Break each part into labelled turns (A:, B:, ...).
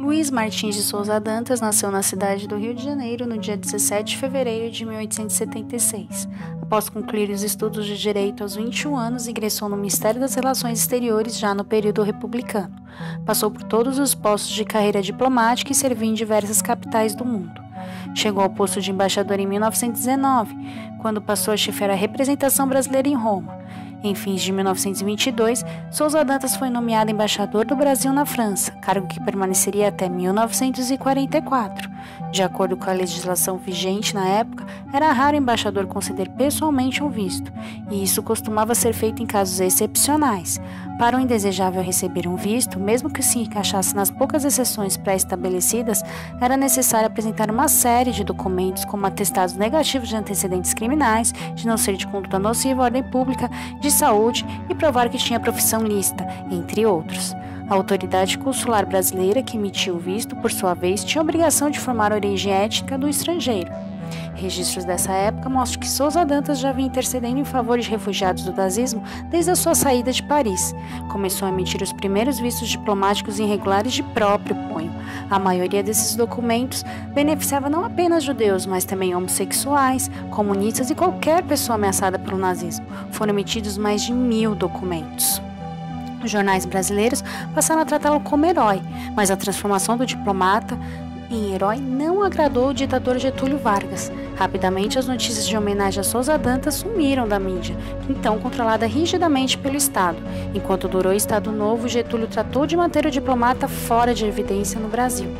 A: Luiz Martins de Souza Dantas nasceu na cidade do Rio de Janeiro no dia 17 de fevereiro de 1876. Após concluir os estudos de direito aos 21 anos, ingressou no Ministério das Relações Exteriores já no período republicano. Passou por todos os postos de carreira diplomática e serviu em diversas capitais do mundo. Chegou ao posto de embaixador em 1919, quando passou a chefiar a representação brasileira em Roma. Em fins de 1922, Souza Dantas foi nomeado embaixador do Brasil na França, cargo que permaneceria até 1944. De acordo com a legislação vigente na época, era raro o embaixador conceder pessoalmente um visto, e isso costumava ser feito em casos excepcionais. Para o indesejável receber um visto, mesmo que se encaixasse nas poucas exceções pré-estabelecidas, era necessário apresentar uma série de documentos, como atestados negativos de antecedentes criminais, de não ser de conduta nociva à ordem pública, de de saúde e provar que tinha profissão lícita, entre outros. A autoridade consular brasileira que emitiu o visto, por sua vez, tinha a obrigação de formar a origem étnica do estrangeiro. Registros dessa época mostram que Souza Dantas já vinha intercedendo em favor de refugiados do nazismo desde a sua saída de Paris. Começou a emitir os primeiros vistos diplomáticos irregulares de próprio punho. A maioria desses documentos beneficiava não apenas judeus, mas também homossexuais, comunistas e qualquer pessoa ameaçada pelo nazismo. Foram emitidos mais de mil documentos. Os jornais brasileiros passaram a tratá-lo como herói, mas a transformação do diplomata em herói não agradou o ditador Getúlio Vargas. Rapidamente, as notícias de homenagem a Souza Dantas sumiram da mídia, então controlada rigidamente pelo Estado. Enquanto durou o Estado Novo, Getúlio tratou de manter o diplomata fora de evidência no Brasil.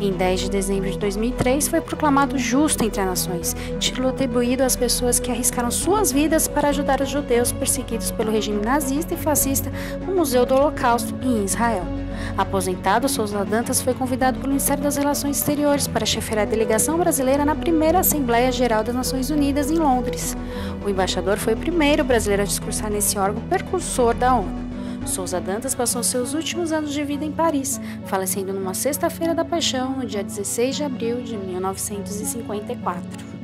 A: Em 10 de dezembro de 2003, foi proclamado justo entre as nações, título atribuído às pessoas que arriscaram suas vidas para ajudar os judeus perseguidos pelo regime nazista e fascista no Museu do Holocausto em Israel. Aposentado, Souza Dantas foi convidado pelo Ministério das Relações Exteriores para chefiar a delegação brasileira na primeira Assembleia Geral das Nações Unidas em Londres. O embaixador foi o primeiro brasileiro a discursar nesse órgão percursor da ONU. Souza Dantas passou seus últimos anos de vida em Paris, falecendo numa sexta-feira da paixão, no dia 16 de abril de 1954.